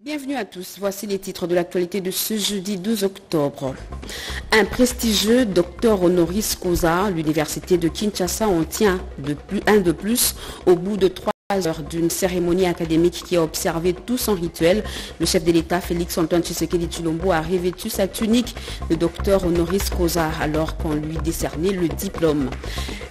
Bienvenue à tous. Voici les titres de l'actualité de ce jeudi 12 octobre. Un prestigieux docteur honoris causa, l'université de Kinshasa en tient un de plus au bout de trois d'une cérémonie académique qui a observé tout son rituel, le chef de l'État Félix Antoine Tshisekedi Chilombo a revêtu sa tunique de docteur honoris causa alors qu'on lui décernait le diplôme.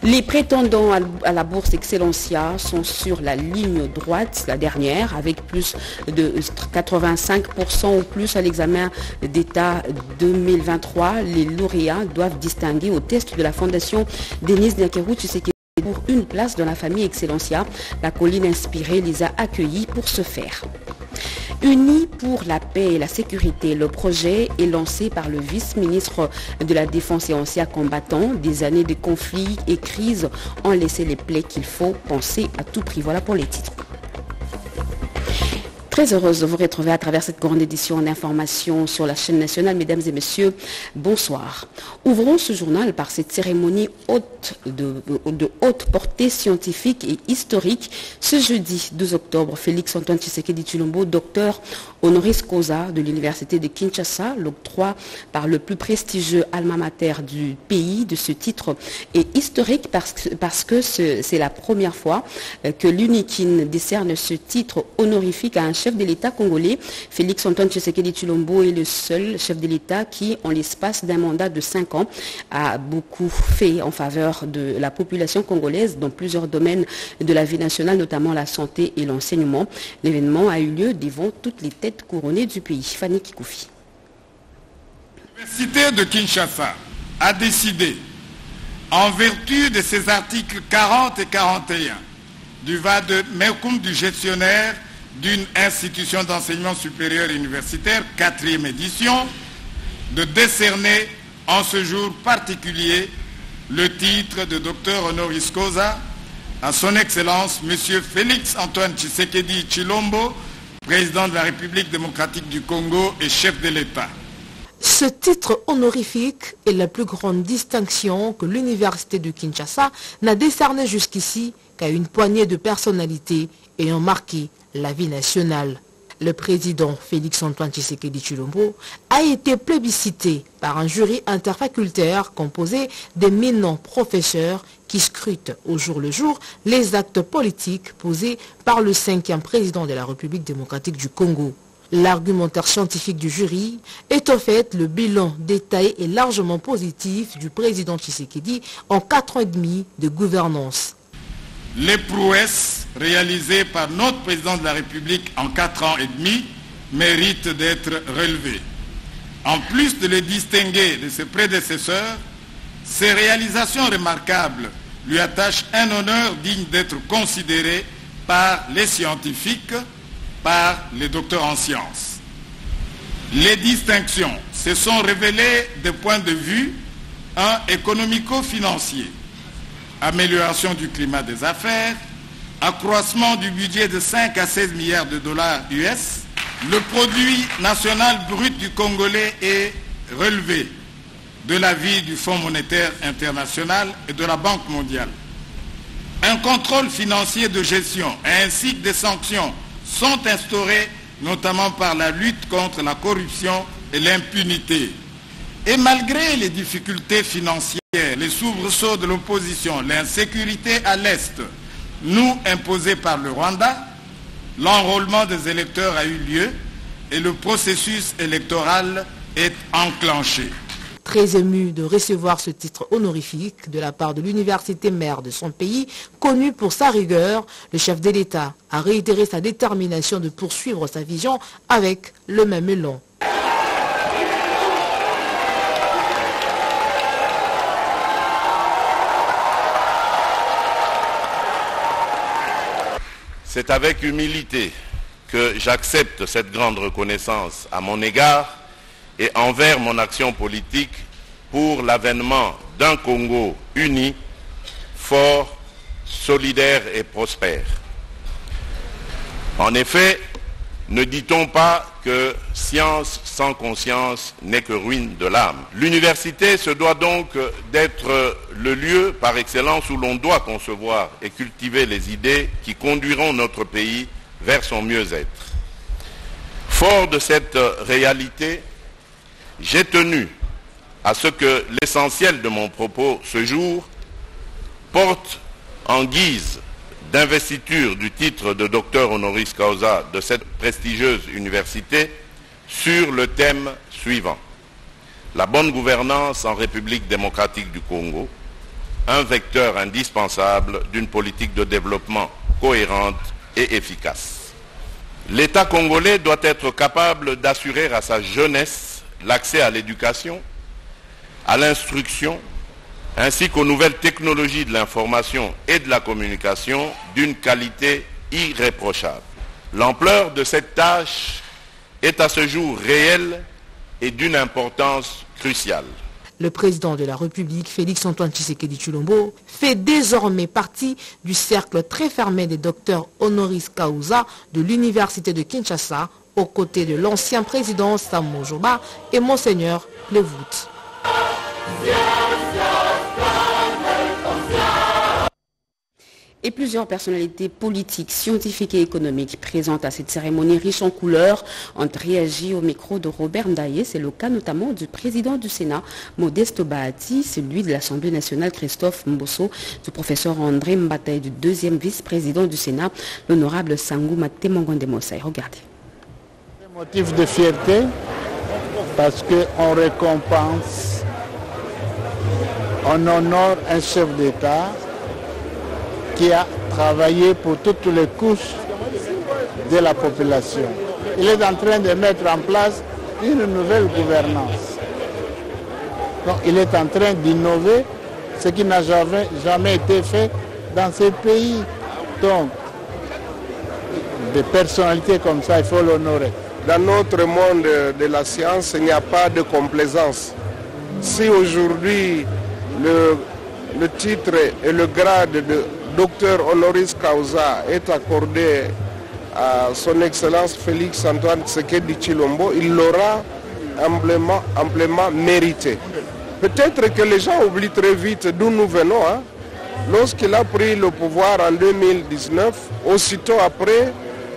Les prétendants à la bourse Excellencia sont sur la ligne droite, la dernière, avec plus de 85% ou plus à l'examen d'État 2023. Les lauréats doivent distinguer au test de la fondation Denise Nyakeru Tshisekedi pour une place dans la famille Excellencia. La colline inspirée les a accueillis pour ce faire. Unis pour la paix et la sécurité, le projet est lancé par le vice-ministre de la Défense et ancien combattant. Des années de conflits et crises ont laissé les plaies qu'il faut penser à tout prix. Voilà pour les titres. Très heureuse de vous retrouver à travers cette grande édition d'information sur la chaîne nationale. Mesdames et messieurs, bonsoir. Ouvrons ce journal par cette cérémonie haute de, haute portée scientifique et historique. Ce jeudi 12 octobre, Félix Antoine Tshisekedi Chulombo, docteur honoris causa de l'université de Kinshasa, l'octroi par le plus prestigieux alma mater du pays de ce titre est historique parce que, c'est la première fois que l'UNIKIN décerne ce titre honorifique à un chef chef de l'État congolais, Félix Antoine Tshisekedi Chulombo, est le seul chef de l'État qui, en l'espace d'un mandat de cinq ans, a beaucoup fait en faveur de la population congolaise dans plusieurs domaines de la vie nationale, notamment la santé et l'enseignement. L'événement a eu lieu devant toutes les têtes couronnées du pays. Fanny Kikoufi. L'Université de Kinshasa a décidé, en vertu de ses articles 40 et 41 du VA de Merkoum du gestionnaire d'une institution d'enseignement supérieur universitaire, quatrième édition, de décerner en ce jour particulier le titre de docteur honoris causa à son Excellence M. Félix Antoine Tshisekedi Chilombo, président de la République démocratique du Congo et chef de l'État. Ce titre honorifique est la plus grande distinction que l'Université de Kinshasa n'a décerné jusqu'ici qu'à une poignée de personnalités ayant marqué la vie nationale. Le président Félix-Antoine Tshisekedi Chulombo a été plébiscité par un jury interfacultaire composé d'éminents professeurs qui scrutent au jour le jour les actes politiques posés par le cinquième président de la République démocratique du Congo. L'argumentaire scientifique du jury est en fait le bilan détaillé et largement positif du président Tshisekedi en quatre ans et demi de gouvernance. Les prouesses réalisé par notre président de la République en quatre ans et demi mérite d'être relevé. En plus de les distinguer de ses prédécesseurs, ces réalisations remarquables lui attachent un honneur digne d'être considéré par les scientifiques, par les docteurs en sciences. Les distinctions se sont révélées de points de vue un économico-financier, amélioration du climat des affaires, accroissement du budget de 5 à 16 milliards de dollars US, le produit national brut du Congolais est relevé de l'avis du Fonds monétaire international et de la Banque mondiale. Un contrôle financier de gestion ainsi que des sanctions sont instaurées notamment par la lutte contre la corruption et l'impunité. Et malgré les difficultés financières, les soubresauts de l'opposition, l'insécurité à l'Est, nous imposés par le Rwanda, l'enrôlement des électeurs a eu lieu et le processus électoral est enclenché. Très ému de recevoir ce titre honorifique de la part de l'université mère de son pays, connu pour sa rigueur, le chef de l'État a réitéré sa détermination de poursuivre sa vision avec le même élan. C'est avec humilité que j'accepte cette grande reconnaissance à mon égard et envers mon action politique pour l'avènement d'un Congo uni, fort, solidaire et prospère. En effet, ne dit-on pas que science sans conscience n'est que ruine de l'âme? L'université se doit donc d'être le lieu par excellence où l'on doit concevoir et cultiver les idées qui conduiront notre pays vers son mieux-être. Fort de cette réalité, j'ai tenu à ce que l'essentiel de mon propos ce jour porte en guise d'investiture du titre de docteur honoris causa de cette prestigieuse université sur le thème suivant. La bonne gouvernance en République démocratique du Congo, un vecteur indispensable d'une politique de développement cohérente et efficace. L'État congolais doit être capable d'assurer à sa jeunesse l'accès à l'éducation, à l'instruction, ainsi qu'aux nouvelles technologies de l'information et de la communication d'une qualité irréprochable. L'ampleur de cette tâche est à ce jour réelle et d'une importance cruciale. Le président de la République, Félix-Antoine Tshisekedi Chulombo, fait désormais partie du cercle très fermé des docteurs honoris causa de l'Université de Kinshasa, aux côtés de l'ancien président Samo Joba et Monseigneur Levout. Et plusieurs personnalités politiques, scientifiques et économiques présentes à cette cérémonie riche en couleurs ont réagi au micro de Robert Ndaye. C'est le cas notamment du président du Sénat, Modeste Bahati, celui de l'Assemblée nationale, Christophe Mbosso, du professeur André Mbataï, du deuxième vice-président du Sénat, l'honorable Sangou Mate Mosai. Regardez. Motif de fierté parce qu'on récompense, on honore un chef d'État qui a travaillé pour toutes les couches de la population. Il est en train de mettre en place une nouvelle gouvernance. Donc il est en train d'innover ce qui n'a jamais, été fait dans ces pays. Donc, des personnalités comme ça, il faut l'honorer. Dans notre monde de la science, il n'y a pas de complaisance. Si aujourd'hui le titre et le grade de docteur honoris causa est accordé à son Excellence Félix Antoine Tshisekedi Chilombo, il l'aura amplement, amplement mérité. Peut-être que les gens oublient très vite d'où nous venons. Hein. Lorsqu'il a pris le pouvoir en 2019, aussitôt après,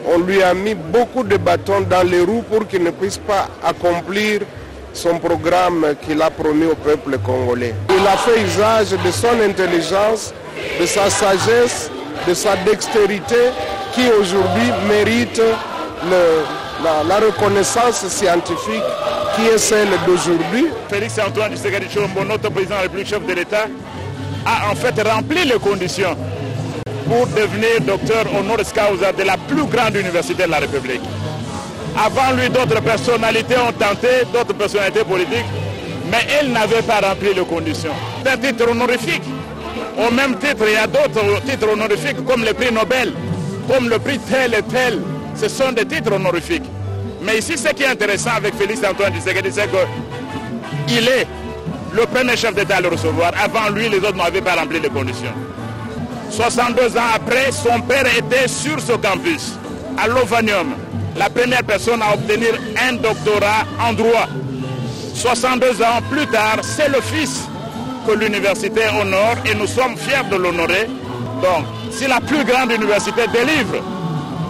on lui a mis beaucoup de bâtons dans les roues pour qu'il ne puisse pas accomplir son programme qu'il a promis au peuple congolais. Il a fait usage de son intelligence de sa sagesse, de sa dextérité, qui aujourd'hui mérite la, reconnaissance scientifique qui est celle d'aujourd'hui. Félix Antoine Tshisekedi Chombo, notre président de la République, chef de l'État, a en fait rempli les conditions pour devenir docteur honoris causa de la plus grande université de la République. Avant lui, d'autres personnalités ont tenté, d'autres personnalités politiques, mais elles n'avaient pas rempli les conditions. C'est un titre honorifique. Au même titre, il y a d'autres titres honorifiques comme le prix Nobel, comme le prix tel et tel. Ce sont des titres honorifiques. Mais ici, ce qui est intéressant avec Félix Antoine Tshisekedi, c'est qu'il est le premier chef d'État à le recevoir. Avant lui, les autres n'avaient pas rempli les conditions. 62 ans après, son père était sur ce campus, à Lovanium, la première personne à obtenir un doctorat en droit. 62 ans plus tard, c'est le fils que l'université honore et nous sommes fiers de l'honorer. Donc, si la plus grande université délivre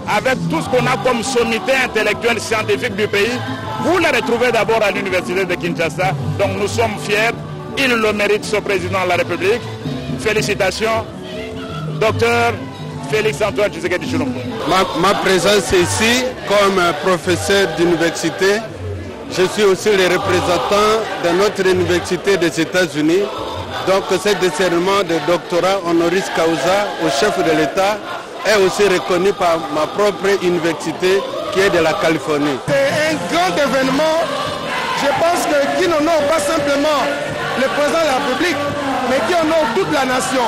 avec tout ce qu'on a comme sommité intellectuelle scientifique du pays, vous la retrouvez d'abord à l'université de Kinshasa. Donc nous sommes fiers. Il le mérite, ce président de la République. Félicitations, docteur Félix Antoine Tshisekedi Chilombo. Ma présence ici comme professeur d'université je suis aussi le représentant de notre université des États-Unis. Donc ce décernement de doctorat honoris causa au chef de l'État est aussi reconnu par ma propre université qui est de la Californie. C'est un grand événement. Je pense que qui n'honore pas simplement le président de la République, mais qui honore toute la nation.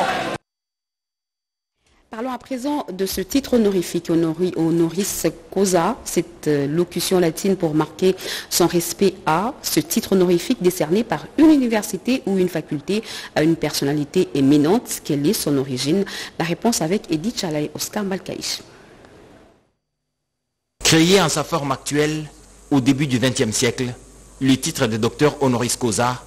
Parlons à présent de ce titre honorifique, honoris causa, cette euh, locution latine pour marquer son respect à ce titre honorifique décerné par une université ou une faculté à une personnalité éminente. Quelle est son origine? La réponse avec Edith Chalay Oscar Balkaïch. Créé en sa forme actuelle au début du XXe siècle, le titre de docteur honoris causa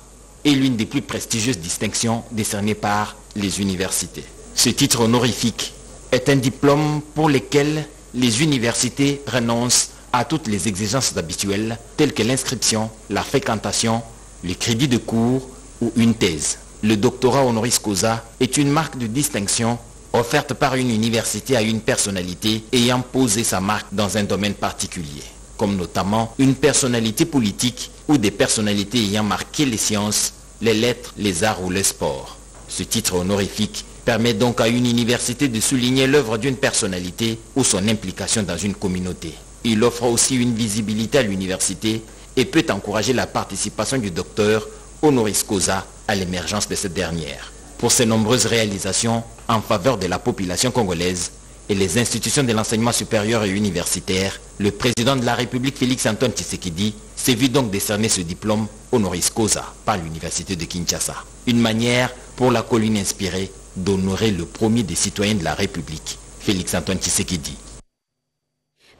est l'une des plus prestigieuses distinctions décernées par les universités. Ce titre honorifique est un diplôme pour lequel les universités renoncent à toutes les exigences habituelles telles que l'inscription, la fréquentation, le crédit de cours ou une thèse. Le doctorat honoris causa est une marque de distinction offerte par une université à une personnalité ayant posé sa marque dans un domaine particulier, comme notamment une personnalité politique ou des personnalités ayant marqué les sciences, les lettres, les arts ou les sports. Ce titre honorifique permet donc à une université de souligner l'œuvre d'une personnalité ou son implication dans une communauté. Il offre aussi une visibilité à l'université et peut encourager la participation du docteur honoris causa à l'émergence de cette dernière. Pour ses nombreuses réalisations en faveur de la population congolaise et les institutions de l'enseignement supérieur et universitaire, le président de la République Félix-Antoine Tshisekedi s'est vu donc décerner ce diplôme honoris causa par l'université de Kinshasa. Une manière pour la colline inspirée d'honorer le premier des citoyens de la République, Félix-Antoine Tshisekedi.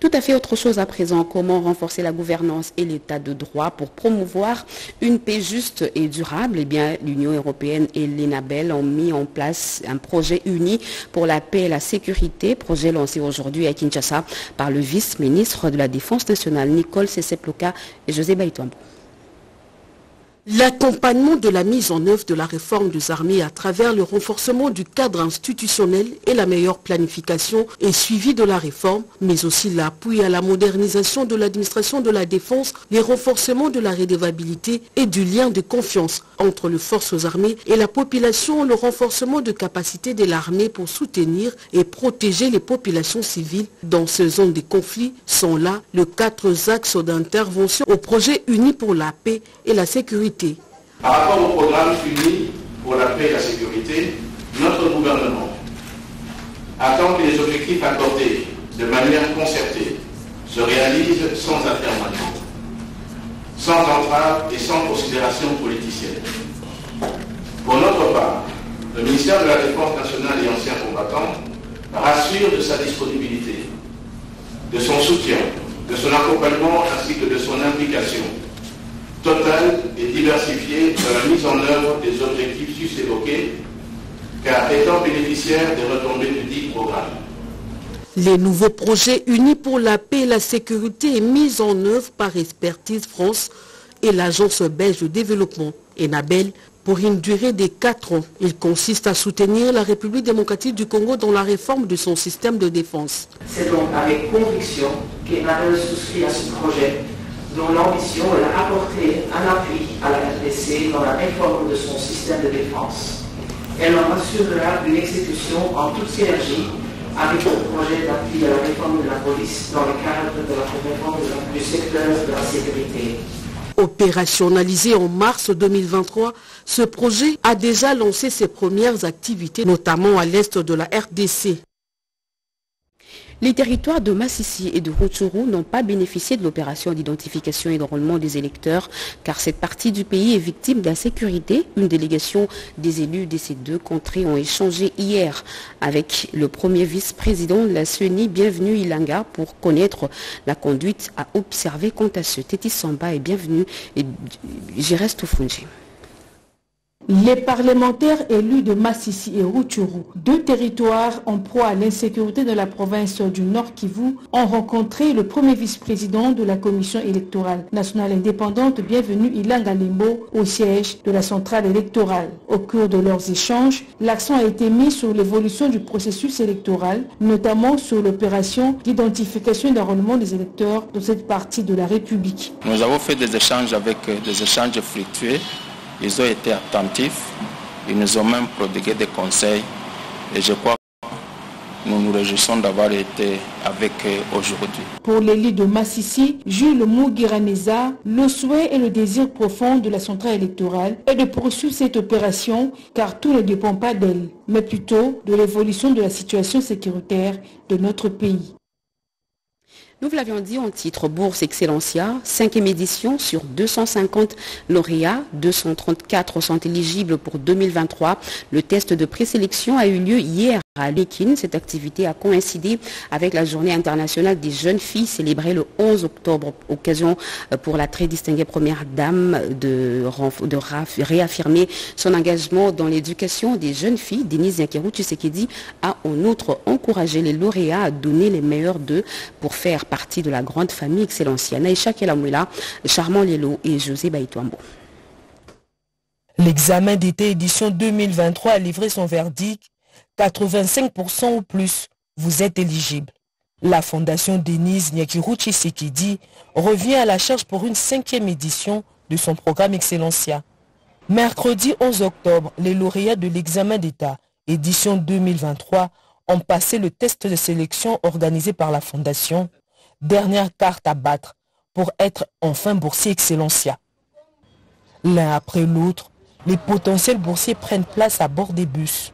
Tout à fait autre chose à présent, comment renforcer la gouvernance et l'état de droit pour promouvoir une paix juste et durable? Eh bien, l'Union européenne et l'ENABEL ont mis en place un projet uni pour la paix et la sécurité, projet lancé aujourd'hui à Kinshasa par le vice-ministre de la Défense nationale, Nicole Sesseploka et José Baïtombo. L'accompagnement de la mise en œuvre de la réforme des armées à travers le renforcement du cadre institutionnel et la meilleure planification et suivi de la réforme, mais aussi l'appui à la modernisation de l'administration de la défense, les renforcements de la rédévabilité et du lien de confiance entre les forces armées et la population, le renforcement de capacité de l'armée pour soutenir et protéger les populations civiles. Dans ces zones de conflit sont là les quatre axes d'intervention au projet uni pour la paix et la sécurité. Par rapport au programme uni pour la paix et la sécurité, notre gouvernement attend que les objectifs accordés de manière concertée se réalisent sans alternative, sans entrave et sans considération politicienne. Pour notre part, le ministère de la Défense nationale et anciens combattants rassure de sa disponibilité, de son soutien, de son accompagnement ainsi que de son implication totale et diversifiée dans la mise en œuvre des objectifs sus évoqués, car étant bénéficiaire des retombées du dit programme. Les nouveaux projets unis pour la paix et la sécurité est mis en œuvre par Expertise France et l'Agence belge de développement, ENABEL, pour une durée de 4 ans. Il consiste à soutenir la République démocratique du Congo dans la réforme de son système de défense. C'est donc avec conviction qu'ENABEL souscrit à ce projet dont l'ambition est d'apporter un appui à la RDC dans la réforme de son système de défense. Elle en assurera une exécution en toute synergie avec le projet d'appui à la réforme de la police dans le cadre de la réforme du secteur de la sécurité. Opérationnalisé en mars 2023, ce projet a déjà lancé ses premières activités, notamment à l'est de la RDC. Les territoires de Massissi et de Rutshuru n'ont pas bénéficié de l'opération d'identification et d'enrôlement des électeurs car cette partie du pays est victime d'insécurité. Une délégation des élus de ces deux contrées ont échangé hier avec le premier vice-président de la CENI, bienvenue Ilanga, pour connaître la conduite à observer quant à ce. Tétis Samba est bienvenue et j'y reste au Fungi. Les parlementaires élus de Massissi et Rutshuru, deux territoires en proie à l'insécurité de la province du Nord Kivu, ont rencontré le premier vice-président de la commission électorale nationale indépendante, bienvenue Ilanga Limbo, au siège de la centrale électorale. Au cours de leurs échanges, l'accent a été mis sur l'évolution du processus électoral, notamment sur l'opération d'identification et d'enrôlement des électeurs dans cette partie de la République. Nous avons fait des échanges avec des échanges fructueux ils ont été attentifs, ils nous ont même prodigué des conseils et je crois que nous nous réjouissons d'avoir été avec eux aujourd'hui. Pour l'élite de Massissi, Jules Mougiraneza, le souhait et le désir profond de la centrale électorale est de poursuivre cette opération car tout ne dépend pas d'elle, mais plutôt de l'évolution de la situation sécuritaire de notre pays. Nous vous l'avions dit en titre, Bourse Excellencia, cinquième édition sur 250 lauréats, 234 sont éligibles pour 2023. Le test de présélection a eu lieu hier à Lékin. Cette activité a coïncidé avec la journée internationale des jeunes filles célébrée le 11 octobre, occasion euh, pour la très distinguée première dame de, réaffirmer son engagement dans l'éducation des jeunes filles. Denise Yakiru Tshisekedi a en outre encouragé les lauréats à donner les meilleurs d'eux pour faire partie de la grande famille excellentielle. Naïcha Kelamouela, Charmant Lelo et José Baïtouambo. L'examen d'été édition 2023 a livré son verdict 85% ou plus, vous êtes éligible. La fondation Denise Nyakiruchi Sekidi revient à la charge pour une cinquième édition de son programme Excellencia. Mercredi 11 octobre, les lauréats de l'examen d'État, édition 2023, ont passé le test de sélection organisé par la fondation. Dernière carte à battre pour être enfin boursier Excellencia. L'un après l'autre, les potentiels boursiers prennent place à bord des bus.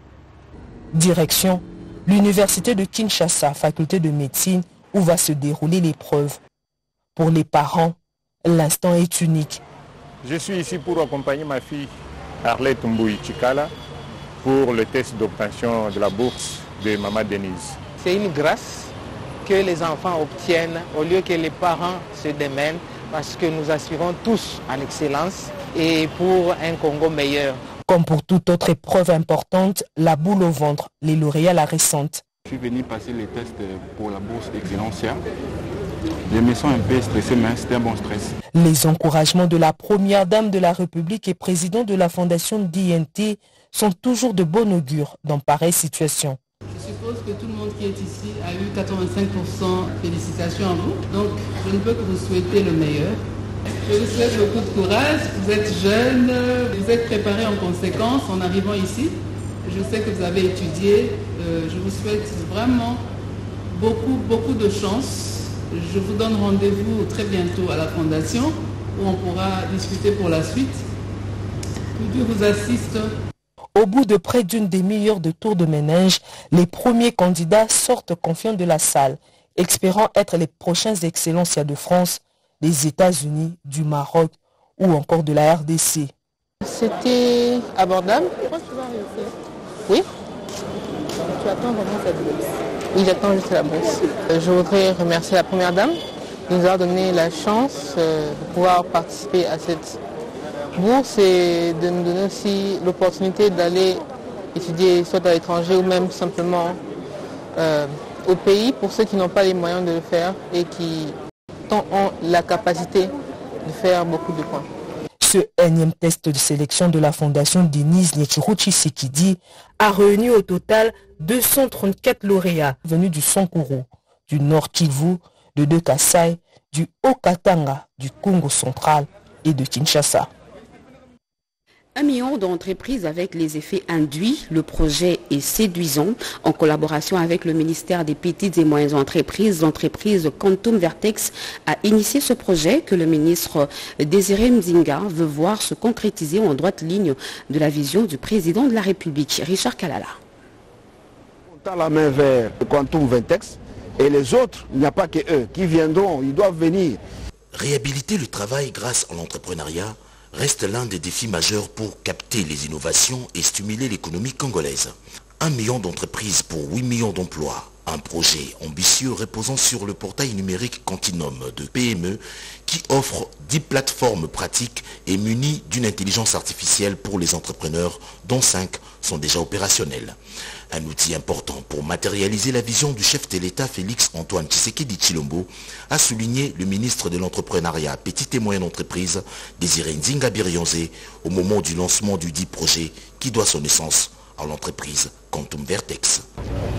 Direction, l'université de Kinshasa, faculté de médecine, où va se dérouler l'épreuve. Pour les parents, l'instant est unique. Je suis ici pour accompagner ma fille Arlette Mbouy Chikala pour le test d'obtention de la bourse de Maman Denise. C'est une grâce que les enfants obtiennent au lieu que les parents se démènent parce que nous assurons tous à l'excellence et pour un Congo meilleur. Comme pour toute autre épreuve importante, la boule au ventre, les lauréats la récente. Je suis venu passer les tests pour la bourse Excellencia. Je me sens un peu stressé, mais c'était un bon stress. Les encouragements de la première dame de la République et président de la fondation DNT sont toujours de bon augure dans pareille situation. Je suppose que tout le monde qui est ici a eu 85% félicitations à vous. Donc, je ne peux que vous souhaiter le meilleur. Je vous souhaite beaucoup de courage. Vous êtes jeune, vous êtes préparé en conséquence en arrivant ici. Je sais que vous avez étudié. Euh, je vous souhaite vraiment beaucoup, beaucoup de chance. Je vous donne rendez-vous très bientôt à la Fondation où on pourra discuter pour la suite. Que Dieu vous assiste. Au bout de près d'une demi-heure de tour de ménage, les premiers candidats sortent confiants de la salle, espérant être les prochains excellencias de France des États-Unis, du Maroc ou encore de la RDC. C'était abordable Oui. Tu attends vraiment cette bourse Oui, j'attends juste la bourse. Euh, je voudrais remercier la Première Dame de nous avoir donné la chance euh, de pouvoir participer à cette bourse et de nous donner aussi l'opportunité d'aller étudier soit à l'étranger ou même simplement euh, au pays pour ceux qui n'ont pas les moyens de le faire et qui ont la capacité de faire beaucoup de points. Ce énième test de sélection de la fondation Denise Niechiruchi Sekidi a réuni au total 234 lauréats venus du Sankuru, du Nord Kivu, de De Kasai, du Haut-Katanga, du Congo central et de Kinshasa. Un million d'entreprises avec les effets induits. Le projet est séduisant. En collaboration avec le ministère des Petites et Moyennes Entreprises, l'entreprise Quantum Vertex a initié ce projet que le ministre Désiré Mzinga veut voir se concrétiser en droite ligne de la vision du président de la République, Richard Kalala. On tend la main vers Quantum Vertex et les autres, il n'y a pas que eux qui viendront, ils doivent venir. Réhabiliter le travail grâce à l'entrepreneuriat reste l'un des défis majeurs pour capter les innovations et stimuler l'économie congolaise. Un million d'entreprises pour 8 millions d'emplois. Un projet ambitieux reposant sur le portail numérique Continuum de PME qui offre 10 plateformes pratiques et munies d'une intelligence artificielle pour les entrepreneurs dont 5 sont déjà opérationnels. Un outil important pour matérialiser la vision du chef de l'État Félix-Antoine Tshisekedi Chilombo, a souligné le ministre de l'entrepreneuriat petite et moyenne entreprise, Désiré Nzinga Birionze, au moment du lancement du dit projet qui doit son essence à l'entreprise Quantum Vertex.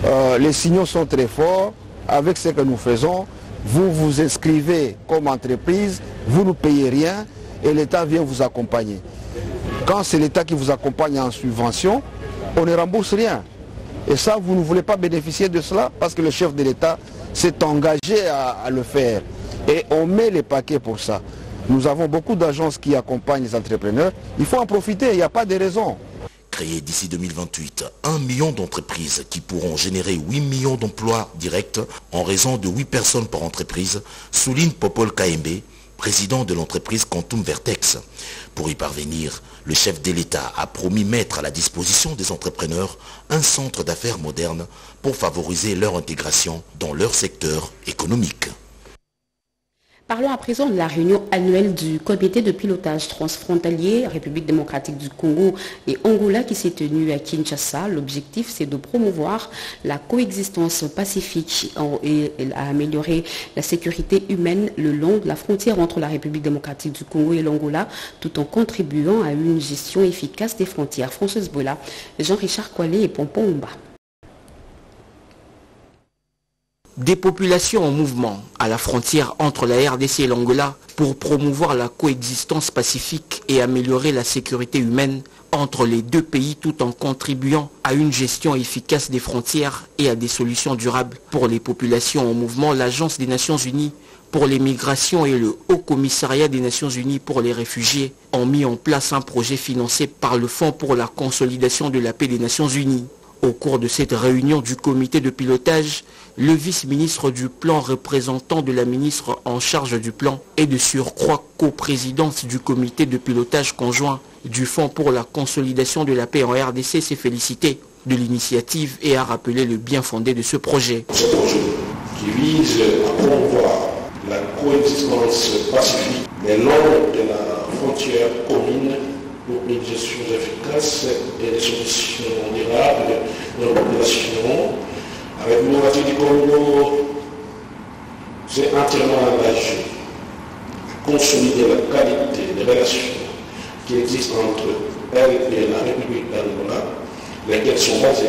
Euh, les signaux sont très forts. Avec ce que nous faisons, vous vous inscrivez comme entreprise, vous ne payez rien et l'État vient vous accompagner. Quand c'est l'État qui vous accompagne en subvention, on ne rembourse rien. Et ça, vous ne voulez pas bénéficier de cela parce que le chef de l'État s'est engagé à, le faire. Et on met les paquets pour ça. Nous avons beaucoup d'agences qui accompagnent les entrepreneurs. Il faut en profiter, il n'y a pas de raison. Créer d'ici 2028 un million d'entreprises qui pourront générer 8 millions d'emplois directs en raison de 8 personnes par entreprise, souligne Popol KMB, président de l'entreprise Quantum Vertex. Pour y parvenir, le chef de l'État a promis mettre à la disposition des entrepreneurs un centre d'affaires moderne pour favoriser leur intégration dans leur secteur économique. Parlons à présent de la réunion annuelle du comité de pilotage transfrontalier République démocratique du Congo et Angola qui s'est tenue à Kinshasa. L'objectif, c'est de promouvoir la coexistence pacifique et à améliorer la sécurité humaine le long de la frontière entre la République démocratique du Congo et l'Angola, tout en contribuant à une gestion efficace des frontières. Françoise Bola, Jean-Richard Coalé et Pompon Oumba. Des populations en mouvement à la frontière entre la RDC et l'Angola pour promouvoir la coexistence pacifique et améliorer la sécurité humaine entre les deux pays tout en contribuant à une gestion efficace des frontières et à des solutions durables pour les populations en mouvement. L'Agence des Nations Unies pour les migrations et le Haut Commissariat des Nations Unies pour les réfugiés ont mis en place un projet financé par le Fonds pour la consolidation de la paix des Nations Unies. Au cours de cette réunion du comité de pilotage, le vice-ministre du plan représentant de la ministre en charge du plan et de surcroît coprésidence du comité de pilotage conjoint du Fonds pour la consolidation de la paix en RDC s'est félicité de l'initiative et a rappelé le bien fondé de ce projet. Ce projet qui vise à promouvoir la coexistence pacifique le long de la frontière commune pour une gestion efficace et des solutions durables de la population avec l'innovation du Congo, c'est entièrement engagé à consolider la qualité des relations qui existent entre elle et la République d'Angola, lesquelles sont basées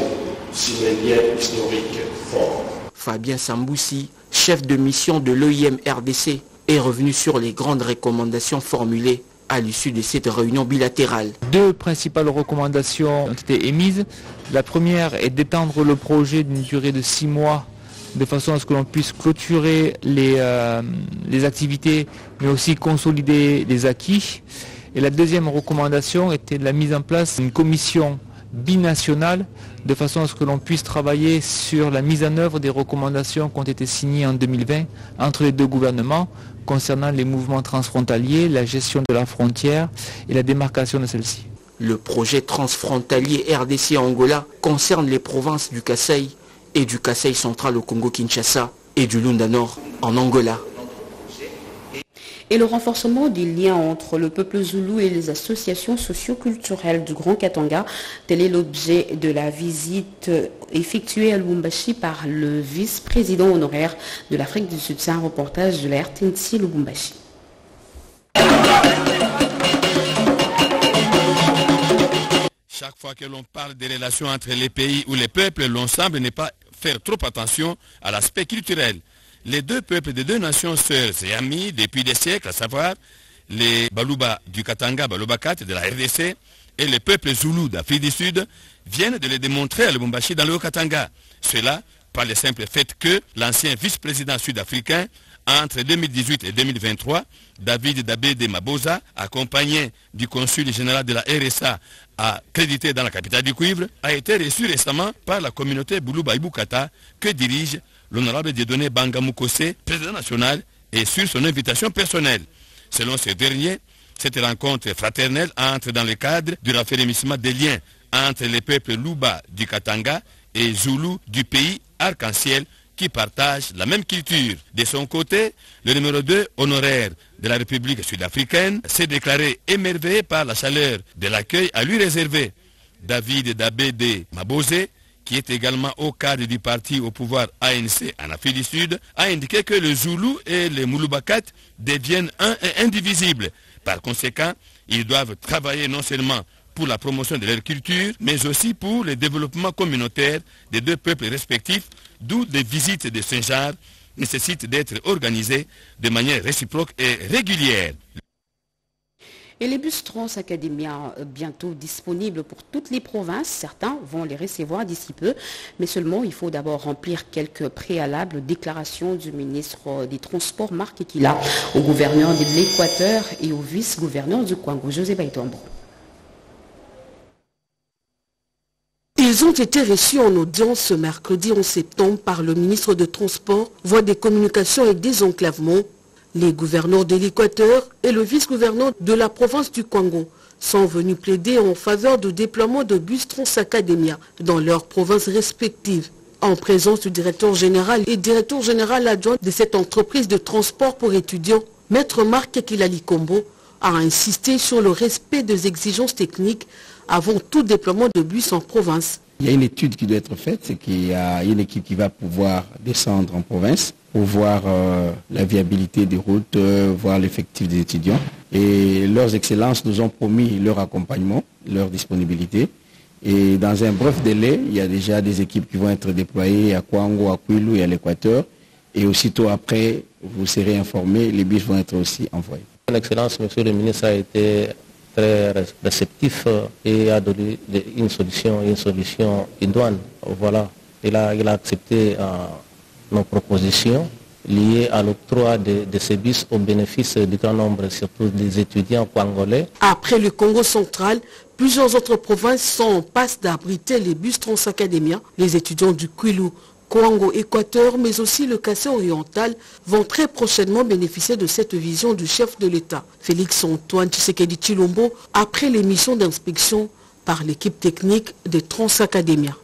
sur des liens historiques forts. Fabien Samboussi, chef de mission de l'OIM RDC, est revenu sur les grandes recommandations formulées à l'issue de cette réunion bilatérale. Deux principales recommandations ont été émises. La première est d'étendre le projet d'une durée de six mois de façon à ce que l'on puisse clôturer les, euh, les activités, mais aussi consolider les acquis. Et la deuxième recommandation était la mise en place d'une commission binationale de façon à ce que l'on puisse travailler sur la mise en œuvre des recommandations qui ont été signées en 2020 entre les deux gouvernements concernant les mouvements transfrontaliers, la gestion de la frontière et la démarcation de celle-ci. Le projet transfrontalier RDC-Angola concerne les provinces du Kassai et du Kassai central au Congo-Kinshasa et du Lunda Nord en Angola et le renforcement des liens entre le peuple zoulou et les associations socio-culturelles du Grand Katanga. Tel est l'objet de la visite effectuée à Lubumbashi par le vice-président honoraire de l'Afrique du Sud. C'est un reportage de la RTNC Lubumbashi. Chaque fois que l'on parle des relations entre les pays ou les peuples, l'ensemble n'est pas faire trop attention à l'aspect culturel les deux peuples des deux nations sœurs et amis depuis des siècles, à savoir les Baluba du Katanga, Baluba 4 de la RDC et les peuples Zoulou d'Afrique du Sud viennent de les démontrer à Lubumbashi dans le Katanga. Cela par le simple fait que l'ancien vice-président sud-africain entre 2018 et 2023, David Dabé de Maboza, accompagné du consul général de la RSA accrédité dans la capitale du cuivre, a été reçu récemment par la communauté Boulouba Ibukata que dirige l'honorable Dieudonné Bangamukose, président national, et sur son invitation personnelle. Selon ce dernier, cette rencontre fraternelle entre dans le cadre du raffermissement des liens entre les peuples Luba du Katanga et Zoulou du pays arc-en-ciel qui partagent la même culture. De son côté, le numéro 2 honoraire de la République sud-africaine s'est déclaré émerveillé par la chaleur de l'accueil à lui réservé. David Dabede Mabose qui est également au cadre du parti au pouvoir ANC en Afrique du Sud, a indiqué que le Zoulou et les Moulubakat deviennent un et indivisibles. Par conséquent, ils doivent travailler non seulement pour la promotion de leur culture, mais aussi pour le développement communautaire des deux peuples respectifs, d'où des visites de genre nécessitent d'être organisées de manière réciproque et régulière. Et les bus Trans Academia euh, bientôt disponibles pour toutes les provinces. Certains vont les recevoir d'ici peu, mais seulement il faut d'abord remplir quelques préalables déclarations du ministre des Transports Marc Equila au gouverneur de l'Équateur et au vice-gouverneur du Kwango, José Baïtombo. Ils ont été reçus en audience ce mercredi 11 septembre par le ministre des Transports, voie des communications et des enclavements, Les gouverneurs de l'Équateur et le vice-gouverneur de la province du Congo sont venus plaider en faveur du déploiement de bus Transacademia dans leurs provinces respectives en présence du directeur général et directeur général adjoint de cette entreprise de transport pour étudiants, Maître Marc Kilali Combo, a insisté sur le respect des exigences techniques avant tout déploiement de bus en province. Il y a une étude qui doit être faite, c'est qu'il y a une équipe qui va pouvoir descendre en province pour voir euh, la viabilité des routes, euh, voir l'effectif des étudiants. Et leurs excellences nous ont promis leur accompagnement, leur disponibilité. Et dans un bref délai, il y a déjà des équipes qui vont être déployées à Kwango, à Kwilu et à l'Équateur. Et aussitôt après, vous serez informés, les bus vont être aussi envoyés. Son Excellence, Monsieur le ministre, a été très réceptif et a donné une solution, une solution idoine. Voilà, il a, accepté euh, nos propositions liées à l'octroi de, ces bus au bénéfice du grand nombre, surtout des étudiants congolais. Après le Congo central, plusieurs autres provinces sont en passe d'abriter les bus Transacadémia. Les étudiants du Kwilu, Kwango, Équateur, mais aussi le Cassé oriental vont très prochainement bénéficier de cette vision du chef de l'État, Félix Antoine Tshisekedi Chilombo, après les missions d'inspection par l'équipe technique de Transacadémia.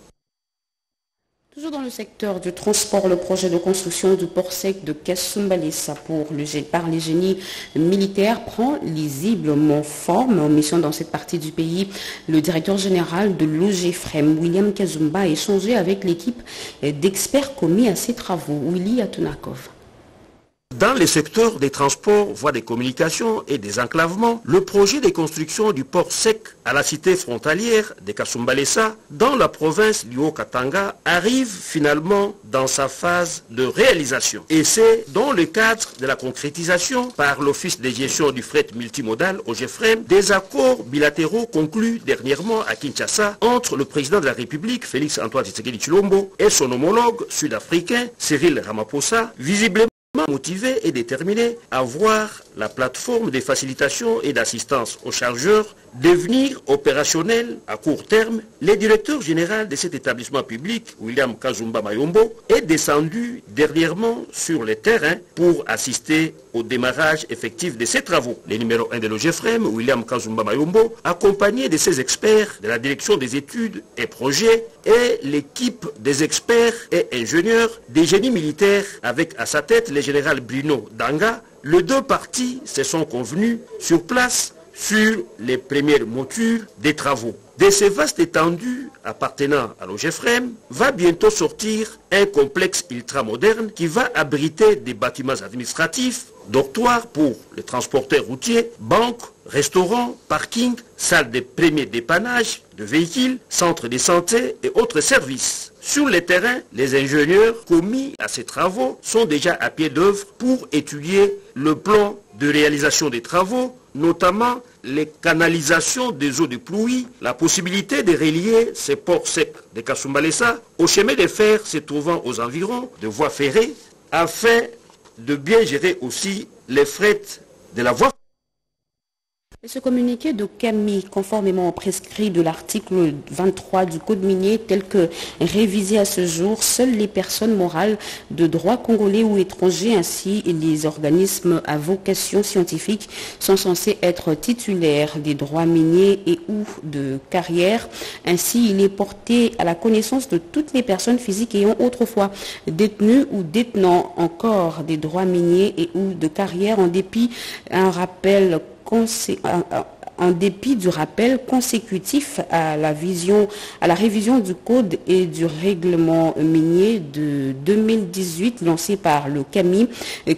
Toujours dans le secteur du transport, le projet de construction du port sec de Kasumbalesa pour par les génies militaires prend lisiblement forme. En mission dans cette partie du pays, le directeur général de l'OGFREM, William Kazumba, a échangé avec l'équipe d'experts commis à ces travaux. Willy Atunakov. Dans les secteurs des transports, voies des communications et des enclavements, le projet de construction du port sec à la cité frontalière de Kasumbalesa, dans la province du Haut-Katanga, arrive finalement dans sa phase de réalisation. Et c'est dans le cadre de la concrétisation par l'Office de gestion du fret multimodal au GFREM des accords bilatéraux conclus dernièrement à Kinshasa entre le président de la République, Félix Antoine Tshisekedi Chilombo, et son homologue sud-africain, Cyril Ramaphosa, visiblement motivé et déterminé à voir la plateforme de facilitation et d'assistance aux chargeurs devenir opérationnelle à court terme, le directeur général de cet établissement public, William Kazumba Mayombo, est descendu dernièrement sur le terrain pour assister au démarrage effectif de ces travaux. Le numéro 1 de l'OGFREM, William Kazumba Mayombo, accompagné de ses experts de la direction des études et projets et l'équipe des experts et ingénieurs des génies militaires avec à sa tête le Bruno Danga, les deux parties se sont convenues sur place sur les premières montures des travaux. De ces vastes étendues appartenant à l'OGFREM va bientôt sortir un complexe ultramoderne qui va abriter des bâtiments administratifs, dortoirs pour les transporteurs routiers, banques, restaurants, parkings, salles de premier dépannage de véhicules, centres de santé et autres services. Sur le terrain, les ingénieurs commis à ces travaux sont déjà à pied d'œuvre pour étudier le plan de réalisation des travaux, notamment les canalisations des eaux de pluie, la possibilité de relier ces ports secs de Kasumbalesa au chemin de fer se trouvant aux environs de voies ferrées, afin de bien gérer aussi les frais de la voie ce communiqué de Camille, conformément au prescrit de l'article 23 du Code minier, tel que révisé à ce jour, seules les personnes morales de droit congolais ou étrangers, ainsi les organismes à vocation scientifique, sont censés être titulaires des droits miniers et ou de carrière. Ainsi, il est porté à la connaissance de toutes les personnes physiques ayant autrefois détenu ou détenant encore des droits miniers et ou de carrière en dépit un rappel en dépit du rappel consécutif à la, vision, à la révision du code et du règlement minier de 2018 lancé par le CAMI,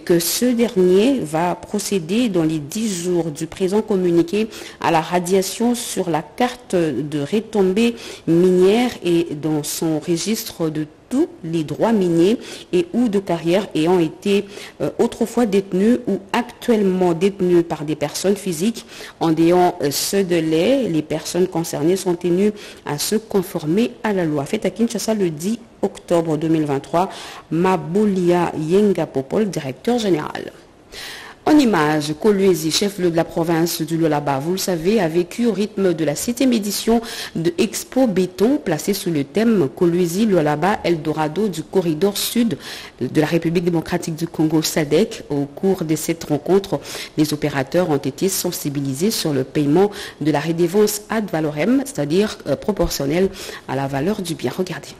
que ce dernier va procéder dans les dix jours du présent communiqué à la radiation sur la carte de retombée minière et dans son registre de tous les droits miniers et ou de carrière ayant été euh, autrefois détenus ou actuellement détenus par des personnes physiques. En déant euh, ce délai, les personnes concernées sont tenues à se conformer à la loi. Fait à Kinshasa le 10 octobre 2023, Mabulia Yenga Popol, directeur général. En image, Kolwezi, chef-lieu de la province du Lolaba, vous le savez, a vécu au rythme de la 7e édition de Expo Béton, placée sous le thème Kolwezi, Lolaba, Eldorado du corridor sud de la République démocratique du Congo, SADEC. Au cours de cette rencontre, les opérateurs ont été sensibilisés sur le paiement de la rédévance ad valorem, c'est-à-dire euh, proportionnelle à la valeur du bien. Regardez.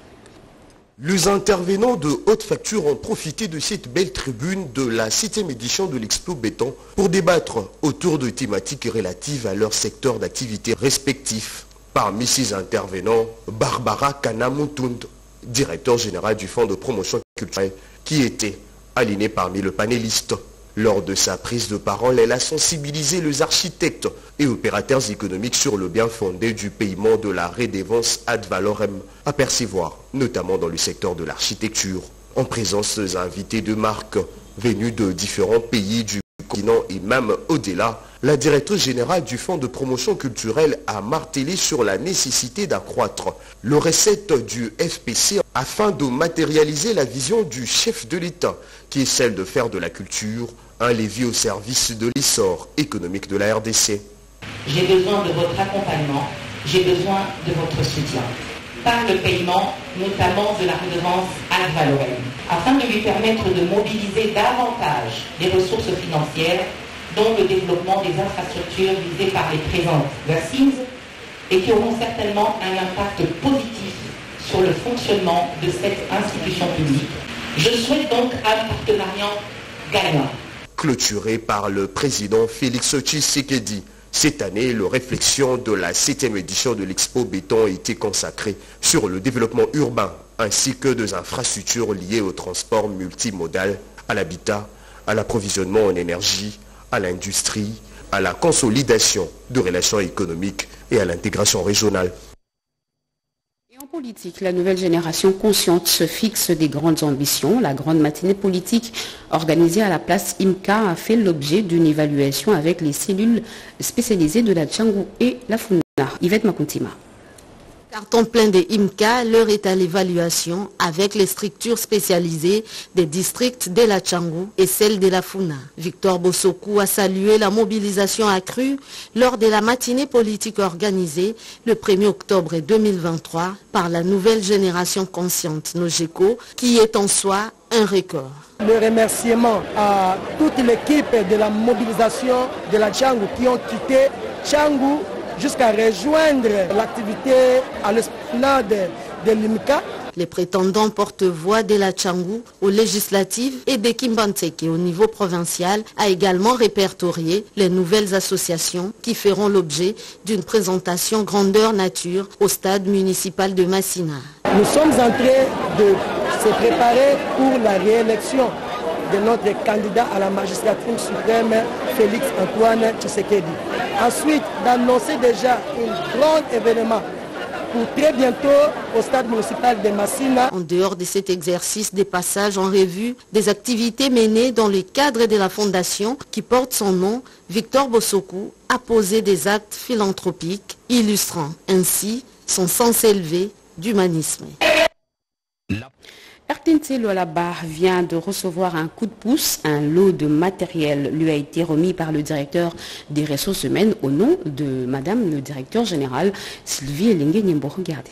Les intervenants de haute facture ont profité de cette belle tribune de la 7e édition de l'Expo Béton pour débattre autour de thématiques relatives à leur secteur d'activité respectif. Parmi ces intervenants, Barbara Kanamutund, directeur général du Fonds de promotion culturelle, qui était alignée parmi le panéliste. Lors de sa prise de parole, elle a sensibilisé les architectes et opérateurs économiques sur le bien fondé du paiement de la rédévance ad valorem à percevoir, notamment dans le secteur de l'architecture. En présence des invités de marque venus de différents pays du continent et même au-delà, la directrice générale du Fonds de promotion culturelle a martelé sur la nécessité d'accroître le recette du FPC afin de matérialiser la vision du chef de l'État, qui est celle de faire de la culture un levier au service de l'essor économique de la RDC. J'ai besoin de votre accompagnement, j'ai besoin de votre soutien par le paiement notamment de la redevance ad valorem, afin de lui permettre de mobiliser davantage les ressources financières dont le développement des infrastructures visées par les présentes vaccines et qui auront certainement un impact positif sur le fonctionnement de cette institution publique. Je souhaite donc un partenariat gagnant. Clôturé par le président Félix Tshisekedi, cette année, la réflexion de la 7e édition de l'Expo Béton a été consacrée sur le développement urbain ainsi que des infrastructures liées au transport multimodal, à l'habitat, à l'approvisionnement en énergie, à l'industrie, à la consolidation de relations économiques et à l'intégration régionale. La nouvelle génération consciente se fixe des grandes ambitions. La grande matinée politique organisée à la place IMCA a fait l'objet d'une évaluation avec les cellules spécialisées de la Tchangou et la Funa. Yvette Makuntima. Carton plein des IMCA, l'heure est à l'évaluation avec les structures spécialisées des districts de la Tchangou et celle de la Funa. Victor Bossokou a salué la mobilisation accrue lors de la matinée politique organisée le 1er octobre 2023 par la nouvelle génération consciente Nogeco qui est en soi un record. Le remerciement à toute l'équipe de la mobilisation de la Tchangou qui ont quitté Tchangou jusqu'à rejoindre l'activité à l'esplanade de l'IMCA. Les prétendants porte-voix de la Tchangou aux législatives et de Kimbanteke au niveau provincial a également répertorié les nouvelles associations qui feront l'objet d'une présentation grandeur nature au stade municipal de Massina. Nous sommes en train de se préparer pour la réélection de notre candidat à la magistrature suprême, Félix Antoine Tshisekedi. Ensuite, d'annoncer déjà un grand événement pour très bientôt au stade municipal de Massina. En dehors de cet exercice des passages en revue des activités menées dans le cadre de la fondation qui porte son nom, Victor Bossokou a posé des actes philanthropiques illustrant ainsi son sens élevé d'humanisme. RTNC Lualaba vient de recevoir un coup de pouce. Un lot de matériel lui a été remis par le directeur des ressources humaines au nom de Madame le directeur général Sylvie Elengue Nimbo. Regardez.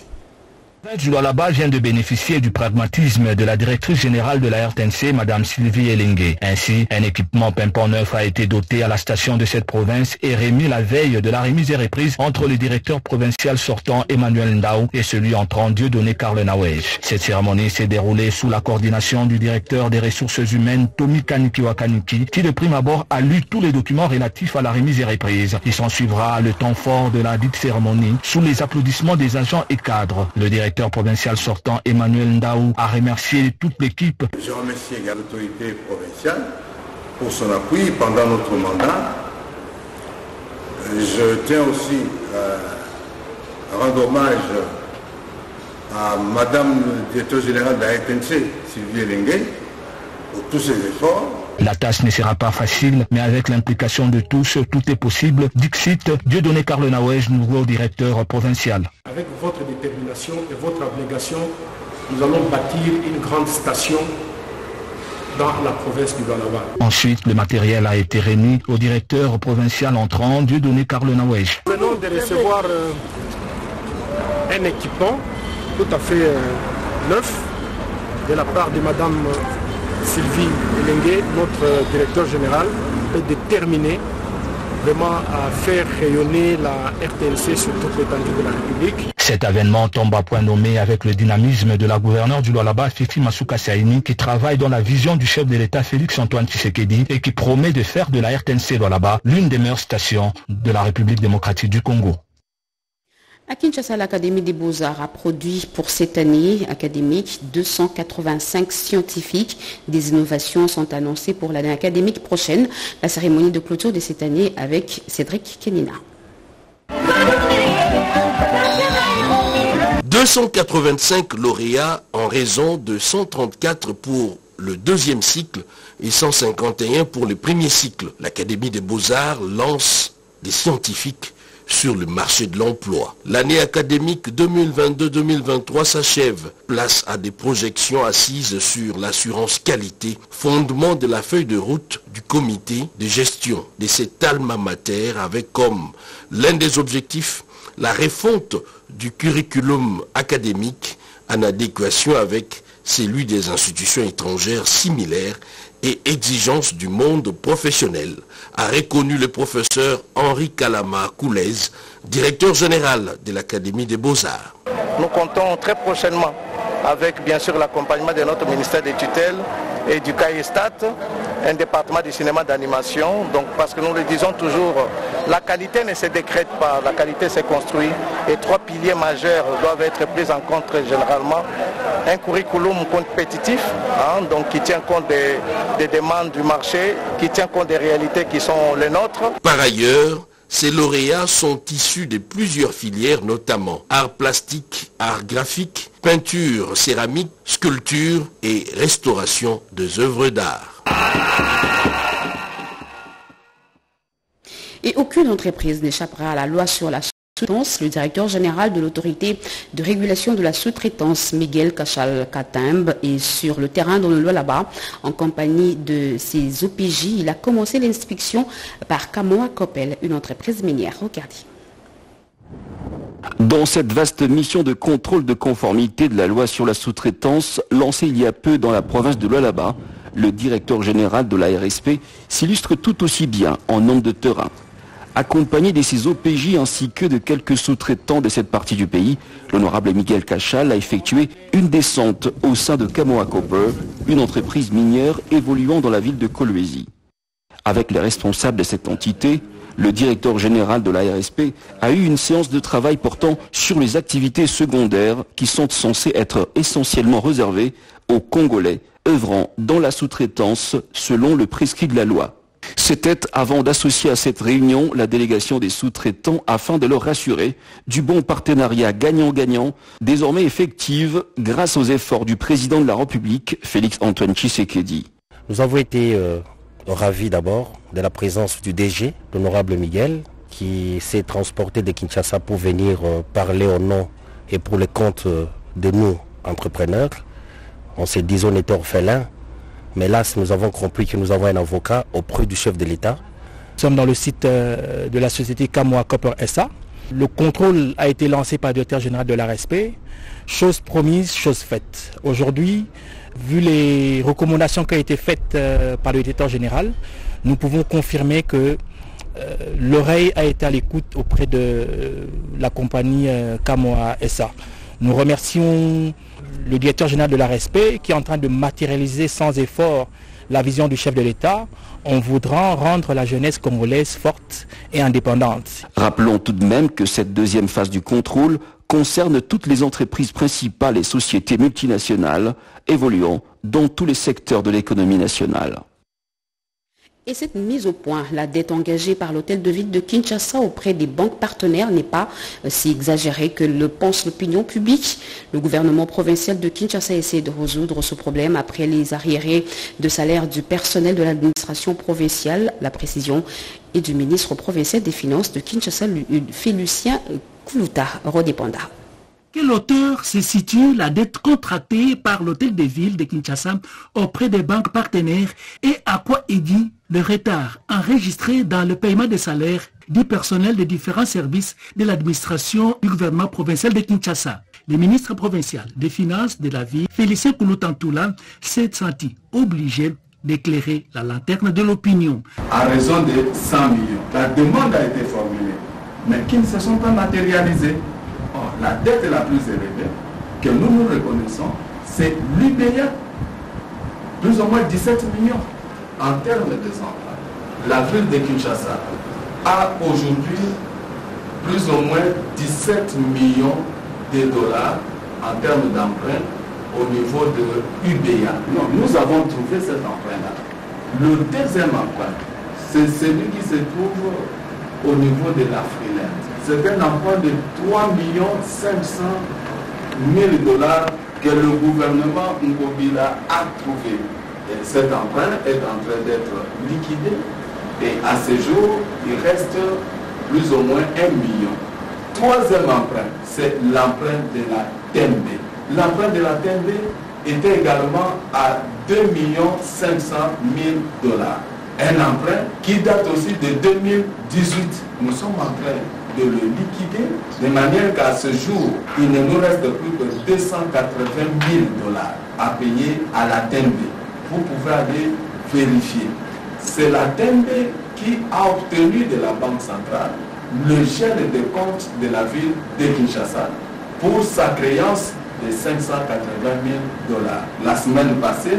Lualaba vient de bénéficier du pragmatisme de la directrice générale de la RTNC, Madame Sylvie Elengue. Ainsi, un équipement pimpant neuf a été doté à la station de cette province et remis la veille de la remise et reprise entre le directeur provincial sortant Emmanuel Ndao et celui entrant Dieudonné Karl Nawej. Cette cérémonie s'est déroulée sous la coordination du directeur des ressources humaines, Kanikiwa Kaniki, qui de prime abord a lu tous les documents relatifs à la remise et reprise. Il s'en suivra le temps fort de la dite cérémonie sous les applaudissements des agents et cadres. Le directeur provincial sortant Emmanuel Ndaou a remercié toute l'équipe. Je remercie également l'autorité provinciale pour son appui pendant notre mandat. Je tiens aussi à rendre hommage à Madame le directeur général de la RTNC, Sylvie Elengue, pour tous ses efforts. La tâche ne sera pas facile, mais avec l'implication de tous, tout est possible. Dixit, Dieudonné Carle Nawej, nouveau directeur provincial. Avec votre détermination et votre abnégation, nous allons bâtir une grande station dans la province du Lualaba. Ensuite, le matériel a été remis au directeur provincial entrant, Dieudonné Carle Nawesh. Nous venons de recevoir euh, un équipement tout à fait euh, neuf de la part de Madame Sylvie Elengue, notre directeur général, est déterminé vraiment à faire rayonner la RTNC sur toute l'étendue de la République. Cet avènement tombe à point nommé avec le dynamisme de la gouverneure du Lualaba, Fifi Masuka Saini, qui travaille dans la vision du chef de l'État Félix Antoine Tshisekedi et qui promet de faire de la RTNC Lualaba l'une des meilleures stations de la République démocratique du Congo. À Kinshasa, l'Académie des Beaux-Arts a produit pour cette année académique 285 scientifiques. Des innovations sont annoncées pour l'année académique prochaine. La cérémonie de clôture de cette année avec Cédric Kenina. 285 lauréats en raison de 134 pour le deuxième cycle et 151 pour le premier cycle. L'Académie des Beaux-Arts lance des scientifiques sur le marché de l'emploi. L'année académique 2022-2023 s'achève. Place à des projections assises sur l'assurance qualité, fondement de la feuille de route du comité de gestion de cet alma mater avec comme l'un des objectifs la refonte du curriculum académique en adéquation avec celui des institutions étrangères similaires et exigences du monde professionnel, a reconnu le professeur Henri Kalama Koulez, directeur général de l'Académie des Beaux-Arts. Nous comptons très prochainement avec bien sûr l'accompagnement de notre ministère des tutelles et du CAISTAT, un département du cinéma d'animation. Donc parce que nous le disons toujours, la qualité ne se décrète pas, la qualité se construit et trois piliers majeurs doivent être pris en compte généralement. Un curriculum compétitif, hein, donc qui tient compte des, des demandes du marché, qui tient compte des réalités qui sont les nôtres. Par ailleurs, ces lauréats sont issus de plusieurs filières, notamment art plastique, art graphique, peinture, céramique, sculpture et restauration des œuvres d'art. Et aucune entreprise n'échappera à la loi sur la. Le directeur général de l'autorité de régulation de la sous-traitance, Miguel Cachal Katimbe, est sur le terrain dans le loi là-bas. En compagnie de ses OPJ, il a commencé l'inspection par Kamoa Coppel, une entreprise minière. Regardez. Dans cette vaste mission de contrôle de conformité de la loi sur la sous-traitance lancée il y a peu dans la province de Lualaba, le directeur général de la RSP s'illustre tout aussi bien en nombre de terrain. Accompagné de ses OPJ ainsi que de quelques sous-traitants de cette partie du pays, l'honorable Miguel Cachal a effectué une descente au sein de Kamoa Copper, une entreprise minière évoluant dans la ville de Kolwezi. Avec les responsables de cette entité, le directeur général de la RSP a eu une séance de travail portant sur les activités secondaires qui sont censées être essentiellement réservées aux Congolais œuvrant dans la sous-traitance selon le prescrit de la loi. C'était avant d'associer à cette réunion la délégation des sous-traitants afin de leur rassurer du bon partenariat gagnant-gagnant, désormais effective grâce aux efforts du président de la République, Félix Antoine Tshisekedi. Nous avons été euh, ravis d'abord de la présence du DG, l'honorable Miguel, qui s'est transporté de Kinshasa pour venir euh, parler au nom et pour le compte euh, de nous, entrepreneurs. On s'est dit on était orphelins, mais là nous avons compris que nous avons un avocat auprès du chef de l'État. Nous sommes dans le site euh, de la société Kamoa Copper SA. Le contrôle a été lancé par le directeur général de l'ARSP. Chose promise, chose faite. Aujourd'hui, vu les recommandations qui ont été faites euh, par le directeur général, nous pouvons confirmer que euh, l'oreille a été à l'écoute auprès de la compagnie euh, Kamoa SA. Nous remercions le directeur général de la RSP qui est en train de matérialiser sans effort la vision du chef de l'État en voudrant rendre la jeunesse congolaise forte et indépendante. Rappelons tout de même que cette deuxième phase du contrôle concerne toutes les entreprises principales et sociétés multinationales évoluant dans tous les secteurs de l'économie nationale. Et cette mise au point, la dette engagée par l'hôtel de ville de Kinshasa auprès des banques partenaires n'est pas euh, si exagérée que le pense l'opinion publique. Le gouvernement provincial de Kinshasa essaie de résoudre ce problème après les arriérés de salaire du personnel de l'administration provinciale. La précision est du ministre provincial des Finances de Kinshasa, Félicien Koulouta Rodépanda. Quelle hauteur se situe la dette contractée par l'hôtel de ville de Kinshasa auprès des banques partenaires et à quoi est dit le retard enregistré dans le paiement des salaires du personnel des différents services de l'administration du gouvernement provincial de Kinshasa le ministre provincial des Finances de la ville, Félicien Kouloutantoula, s'est senti obligé d'éclairer la lanterne de l'opinion. À raison de 100 millions. La demande a été formulée, mais qui ne se sont pas matérialisées. La dette la plus élevée que nous nous reconnaissons, c'est l'UBA, plus ou moins 17 millions en termes de centrales. La ville de Kinshasa a aujourd'hui plus ou moins 17 millions de dollars en termes d'emprunt au niveau de UBA. Non, nous avons trouvé cet emprunt-là. Le deuxième emprunt, c'est celui qui se trouve au niveau de la. C'est un emprunt de 3 500 000 dollars que le gouvernement Ngobila a trouvé. Et cet emprunt est en train d'être liquidé. Et à ce jour, il reste plus ou moins 1 million. Troisième emprunt, c'est l'emprunt de la TMB. L'emprunt de la TMB était également à 2 500 000 dollars. Un emprunt qui date aussi de 2018. Nous sommes en train de le liquider de manière qu'à ce jour, il ne nous reste plus que 280 000 dollars à payer à la TMB. Vous pouvez aller vérifier. C'est la TMB qui a obtenu de la Banque centrale le gel des comptes de la ville de Kinshasa pour sa créance de 580 000 dollars. La semaine passée,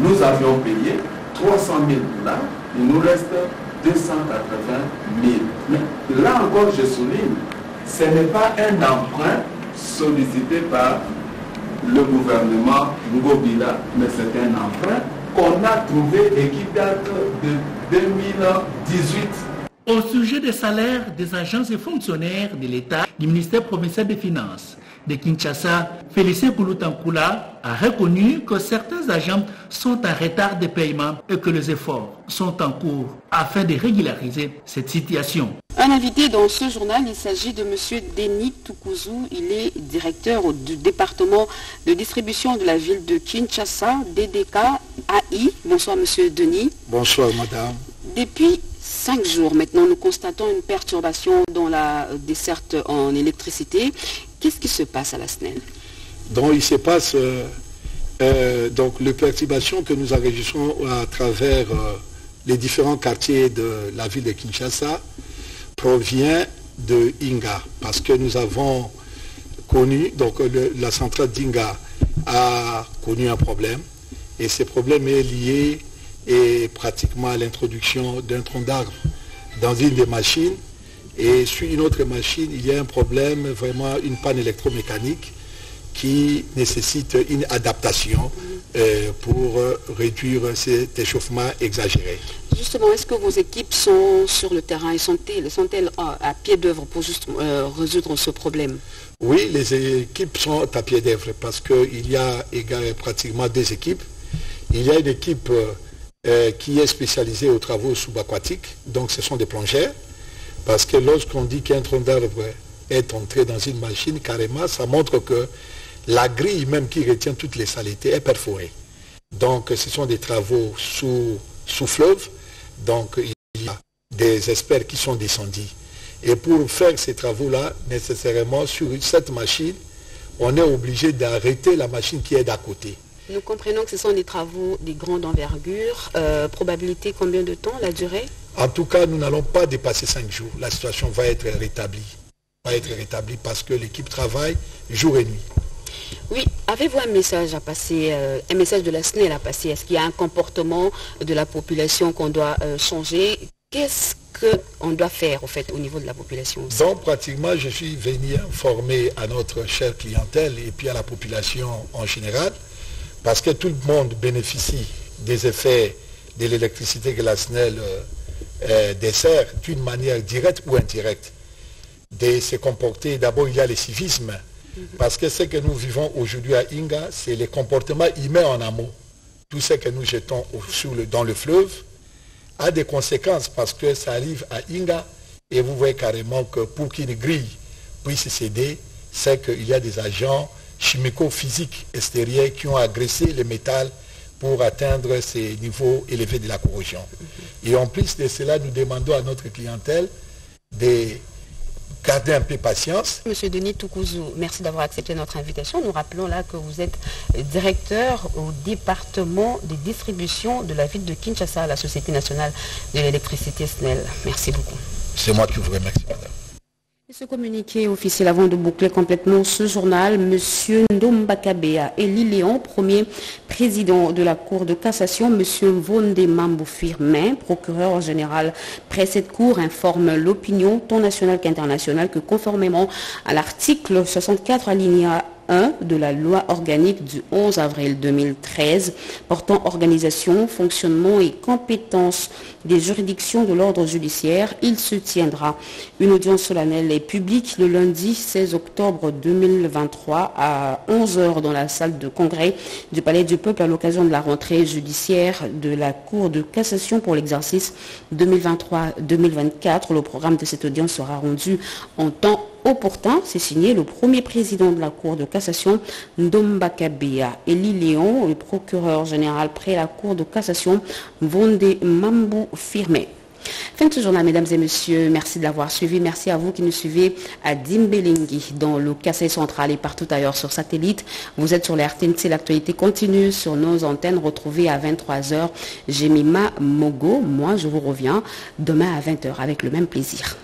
nous avions payé 300 000 dollars. Il nous reste 280 000. Mais là encore, je souligne, ce n'est pas un emprunt sollicité par le gouvernement Ngobila, mais c'est un emprunt qu'on a trouvé et qui date de 2018 au sujet des salaires des agents et fonctionnaires de l'État du ministère provincial des Finances de Kinshasa, Félicien Koulutankula a reconnu que certains agents sont en retard de paiement et que les efforts sont en cours afin de régulariser cette situation. Un invité dans ce journal, il s'agit de M. Denis Tukuzu. Il est directeur du département de distribution de la ville de Kinshasa, DDK AI. Bonsoir M. Denis. Bonsoir madame. Depuis cinq jours maintenant, nous constatons une perturbation dans la desserte en électricité. Qu'est-ce qui se passe à la SNEL Donc il se passe euh, euh, donc les perturbations que nous enregistrons à travers euh, les différents quartiers de la ville de Kinshasa provient de Inga. Parce que nous avons connu donc la centrale d'Inga a connu un problème. Et ce problème est lié et pratiquement à l'introduction d'un tronc d'arbre dans une des machines. Et sur une autre machine, il y a un problème, vraiment une panne électromécanique qui nécessite une adaptation euh, pour réduire cet échauffement exagéré. Justement, est-ce que vos équipes sont sur le terrain et sont-elles sont à, pied d'œuvre pour juste euh, résoudre ce problème? Oui, les équipes sont à pied d'œuvre parce qu'il y a pratiquement deux équipes. Il y a une équipe euh, euh, qui est spécialisé aux travaux subaquatiques, donc ce sont des plongeurs, parce que lorsqu'on dit qu'un tronc d'arbre est entré dans une machine, carrément, ça montre que la grille même qui retient toutes les saletés est perforée. Donc ce sont des travaux sous, sous fleuve, donc il y a des experts qui sont descendus. Et pour faire ces travaux-là, nécessairement sur cette machine, on est obligé d'arrêter la machine qui est d'à côté. Nous comprenons que ce sont des travaux de grande envergure. Euh, probabilité combien de temps, la durée? En tout cas, nous n'allons pas dépasser cinq jours. La situation va être rétablie. Va être rétablie parce que l'équipe travaille jour et nuit. Oui, avez-vous un message à passer, euh, un message de la SNEL à passer? Est-ce qu'il y a un comportement de la population qu'on doit euh, changer? Qu'est-ce qu'on doit faire au fait au niveau de la population Donc pratiquement, je suis venu informer à notre chère clientèle et puis à la population en général parce que tout le monde bénéficie des effets de l'électricité que la SNEL euh, euh, dessert d'une manière directe ou indirecte. De se comporter, d'abord il y a le civisme, mhm. parce que ce que nous vivons aujourd'hui à Inga, c'est les comportements humains en amont. Tout ce que nous jetons dans le fleuve a des conséquences parce que ça arrive à Inga et vous voyez carrément que pour qu'une grille puisse céder, c'est qu'il y a des agents chimico-physiques extérieurs qui ont agressé le métal pour atteindre ces niveaux élevés de la corrosion. Et en plus de cela, nous demandons à notre clientèle de garder un peu patience. Monsieur Denis Toukouzou, merci d'avoir accepté notre invitation. Nous rappelons là que vous êtes directeur au département de distribution de la ville de Kinshasa, la Société nationale de l'électricité SNEL. Merci beaucoup. C'est moi qui vous remercie, madame. Et ce communiqué officiel avant de boucler complètement ce journal, M. Ndombakabea Eli Léon, premier président de la Cour de cassation, M. Vonde Mambou Firmin, procureur général près cette Cour, informe l'opinion tant nationale qu'internationale que conformément à l'article 64 alinéa de la loi organique du 11 avril 2013 portant organisation, fonctionnement et compétences des juridictions de l'ordre judiciaire, il se tiendra une audience solennelle et publique le lundi 16 octobre 2023 à 11h dans la salle de congrès du Palais du Peuple à l'occasion de la rentrée judiciaire de la Cour de cassation pour l'exercice 2023-2024. Le programme de cette audience sera rendu en temps opportun, c'est signé le premier président de la Cour de cassation, Ndomba Kabea. Elie Léon, le procureur général près la Cour de cassation, Vonde Mambou Firmé. Fin de ce journal, mesdames et messieurs. Merci de l'avoir suivi. Merci à vous qui nous suivez à Dimbelingi, dans le Kassai central et partout ailleurs sur satellite. Vous êtes sur la RTNC. L'actualité continue sur nos antennes. Retrouvez à 23h Jemima Mogo. Moi, je vous reviens demain à 20h avec le même plaisir.